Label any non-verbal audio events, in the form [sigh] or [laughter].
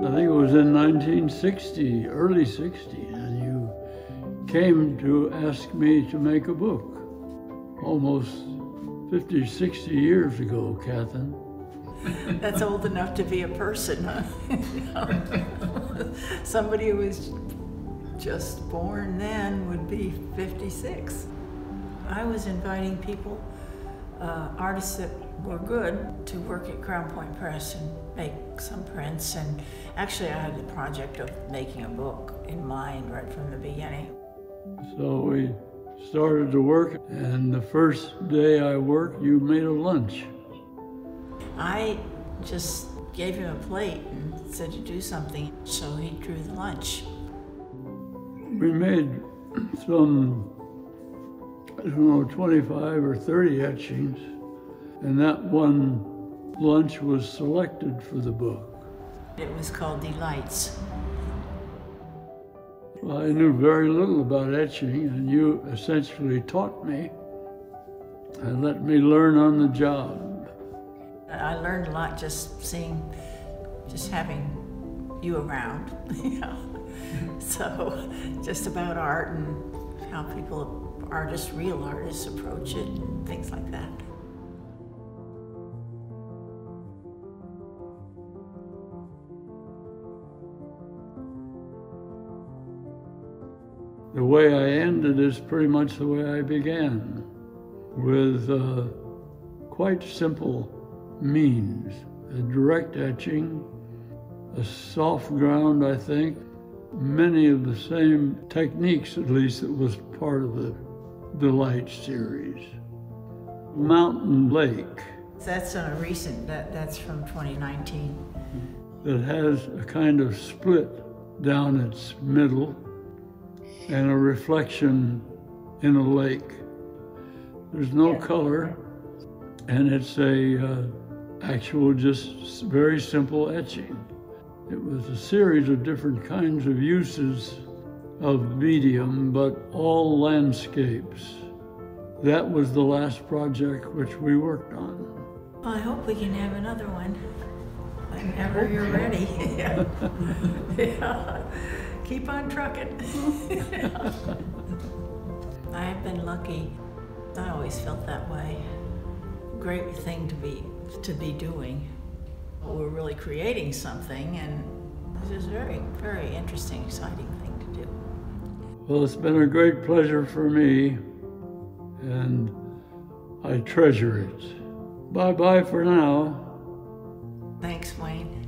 1960, early 60, and you came to ask me to make a book almost 50, 60 years ago, Kathan. [laughs] That's old enough to be a person, huh? [laughs] Somebody who was just born then would be 56. I was inviting people, uh, artists that were good, to work at Crown Point Press and make some prints. And actually, I had the project of making a book in mind right from the beginning. So we started to work, and the first day I worked, you made a lunch. I just gave him a plate and said to do something, so he drew the lunch. We made some, I don't know, 25 or 30 etchings, and that one lunch was selected for the book. It was called Delights. Well, I knew very little about etching, and you essentially taught me and let me learn on the job. I learned a lot just seeing, just having you around, [laughs] you know. So, just about art and how people, artists, real artists, approach it things like that. The way I ended is pretty much the way I began, with uh, quite simple means. A direct etching, a soft ground, I think, many of the same techniques, at least, that was part of the Delight series. Mountain Lake. That's on a recent, that, that's from 2019. That has a kind of split down its middle and a reflection in a lake. There's no color, and it's a uh, actual, just very simple etching. It was a series of different kinds of uses of medium, but all landscapes. That was the last project which we worked on. Well, I hope we can have another one whenever you're ready. yeah. [laughs] [laughs] yeah. Keep on trucking. [laughs] I've been lucky. I always felt that way. Great thing to be to be doing. Really creating something, and this is a very, very interesting, exciting thing to do. Well, it's been a great pleasure for me, and I treasure it. Bye bye for now. Thanks, Wayne.